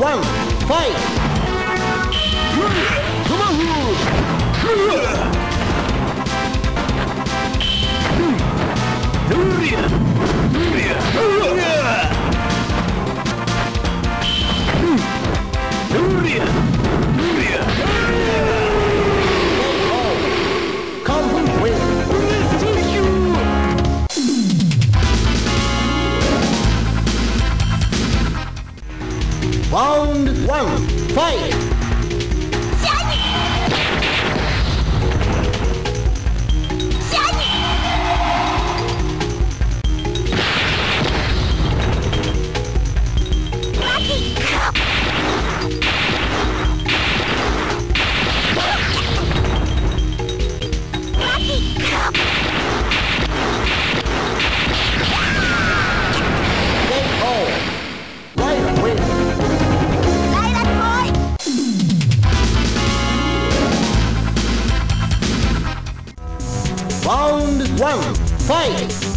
one, fight! Complete one, one, fight!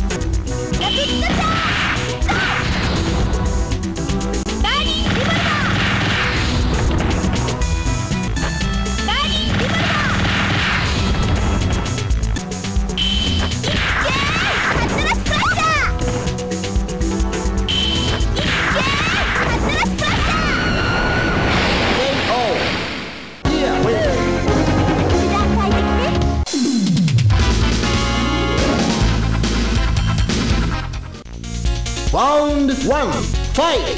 Round one, fight!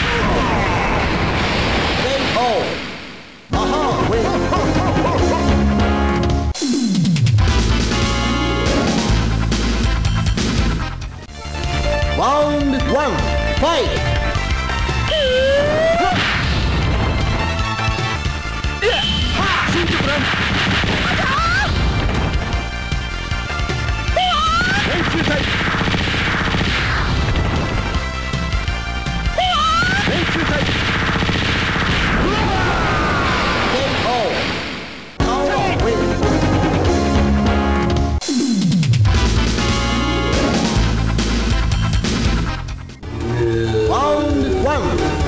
Round one, fight! Shoot, Brent!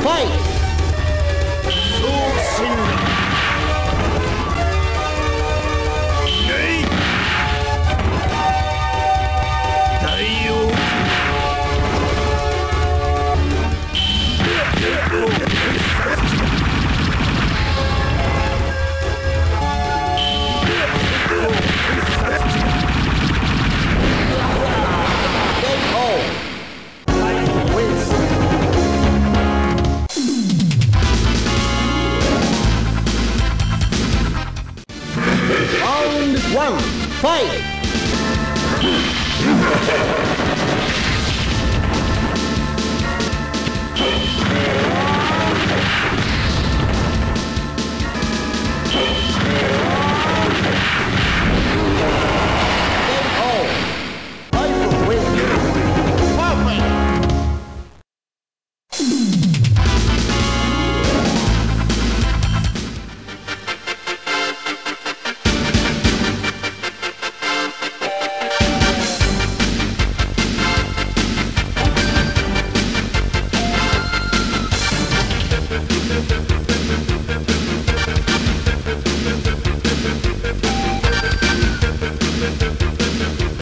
fight! Fight!